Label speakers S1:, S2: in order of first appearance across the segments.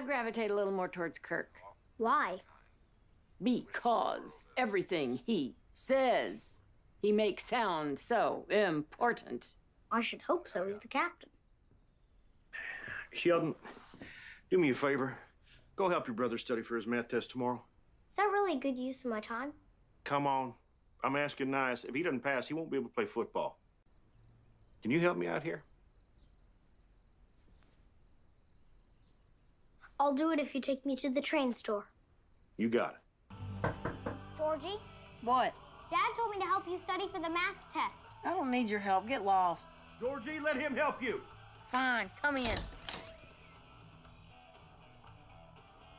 S1: I gravitate a little more towards Kirk.
S2: Why?
S1: Because everything he says, he makes sound so important.
S2: I should hope so. He's the captain.
S3: Sheldon, do me a favor. Go help your brother study for his math test tomorrow.
S2: Is that really good use of my time?
S3: Come on. I'm asking nice. If he doesn't pass, he won't be able to play football. Can you help me out here?
S2: I'll do it if you take me to the train store.
S3: You got it.
S2: Georgie,
S4: What?
S2: Dad told me to help you study for the math test.
S4: I don't need your help. Get lost.
S3: Georgie, let him help you.
S4: Fine, come in.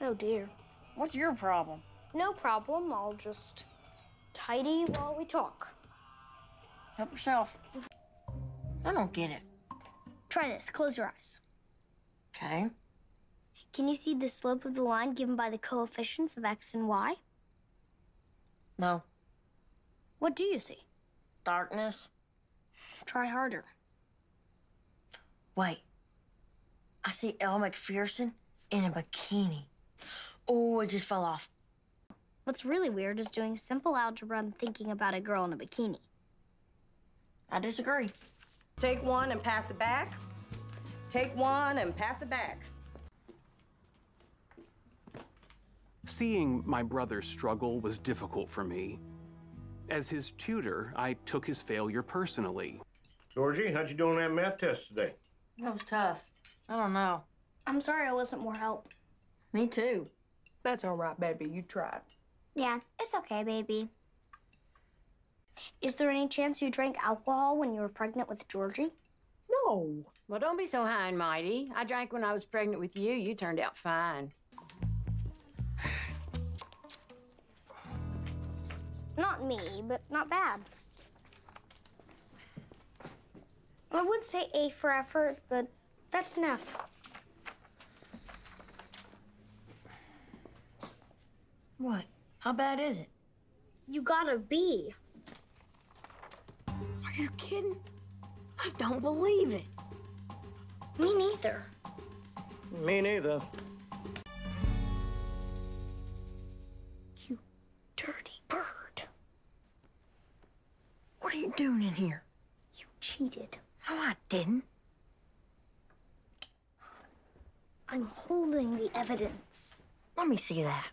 S2: Oh dear.
S4: What's your problem?
S2: No problem. I'll just tidy while we talk.
S4: Help yourself. I don't get it.
S2: Try this. Close your eyes.
S4: Okay.
S2: Can you see the slope of the line given by the coefficients of x and y?
S4: No.
S2: What do you see?
S4: Darkness.
S2: Try harder.
S4: Wait. I see Elle Macpherson in a bikini. Oh, it just fell off.
S2: What's really weird is doing simple algebra and thinking about a girl in a bikini.
S4: I disagree.
S5: Take one and pass it back. Take one and pass it back.
S6: Seeing my brother struggle was difficult for me. As his tutor, I took his failure personally.
S3: Georgie, how'd you do on that math test today?
S4: That was tough. I don't know.
S2: I'm sorry I wasn't more help.
S4: Me too.
S5: That's all right, baby. You tried.
S2: Yeah, it's okay, baby. Is there any chance you drank alcohol when you were pregnant with Georgie?
S5: No.
S1: Well, don't be so high and mighty. I drank when I was pregnant with you. You turned out fine.
S2: Not me, but not bad. I would say A for effort, but that's enough.
S4: What? How bad is it?
S2: You got a B.
S4: Are you kidding? I don't believe it.
S2: Me neither.
S3: Me neither.
S4: What are you doing in here?
S2: You cheated.
S4: No, I didn't.
S2: I'm holding the evidence.
S4: Let me see that.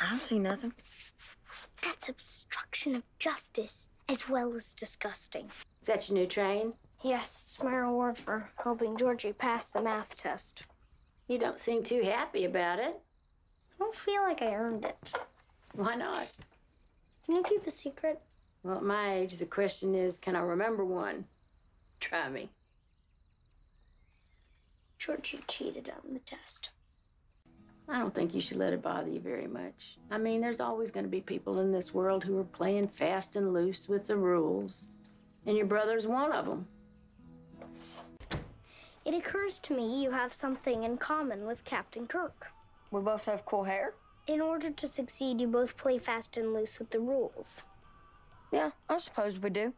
S4: I don't see nothing.
S2: That's obstruction of justice, as well as disgusting.
S1: Is that your new train?
S2: Yes, it's my reward for helping Georgie pass the math test.
S1: You don't seem too happy about it.
S2: I don't feel like I earned it.
S1: Why not?
S2: Can you keep a secret?
S1: Well, at my age, the question is can I remember one? Try me.
S2: Georgie cheated on the test.
S1: I don't think you should let it bother you very much. I mean, there's always going to be people in this world who are playing fast and loose with the rules. And your brother's one of them.
S2: It occurs to me you have something in common with Captain Kirk.
S4: We both have cool hair.
S2: In order to succeed, you both play fast and loose with the rules.
S4: Yeah, I suppose we do.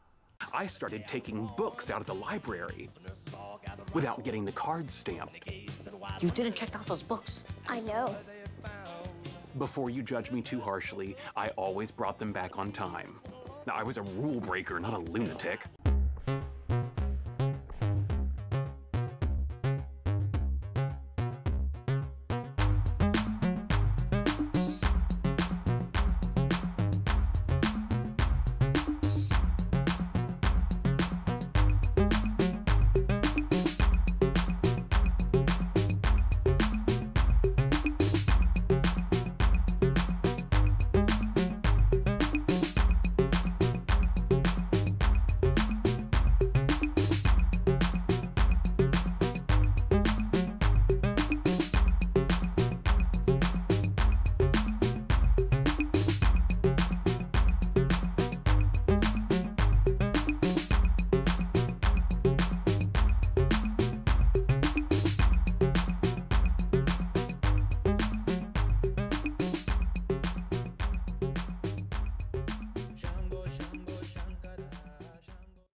S6: I started taking books out of the library without getting the card stamped.
S4: You didn't check out those books.
S2: I know.
S6: Before you judge me too harshly, I always brought them back on time. Now, I was a rule breaker, not a lunatic.